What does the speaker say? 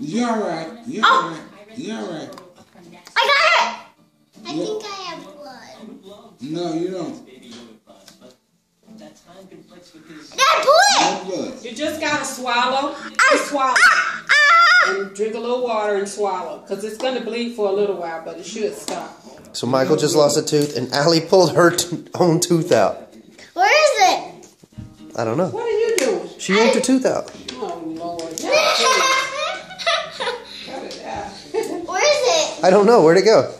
You're alright. You're Oh. alright. You're alright. I got it! I think I have blood. No, you don't. Dad, pull it! No blood. You just gotta swallow. I swallow. ah, ah. And drink a little water and swallow. Because it's gonna bleed for a little while, but it should stop. So Michael just lost a tooth, and Allie pulled her t- own tooth out. Where is it? I don't know. She yanked her tooth out. Oh Lord. Where Cut it out. is it? I don't know. Where'd it go?